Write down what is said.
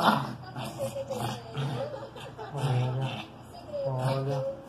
好了，好了。